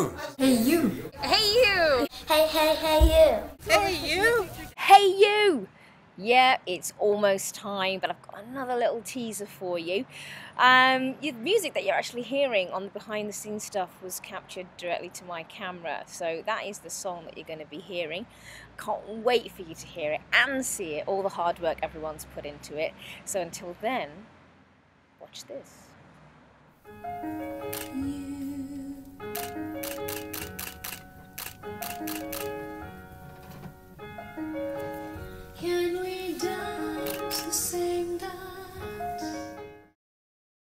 Hey you! Hey you! Hey, hey, hey, you! Hey you! Hey you! Yeah, it's almost time, but I've got another little teaser for you. Um, the music that you're actually hearing on the behind the scenes stuff was captured directly to my camera, so that is the song that you're going to be hearing. Can't wait for you to hear it and see it, all the hard work everyone's put into it. So until then, watch this.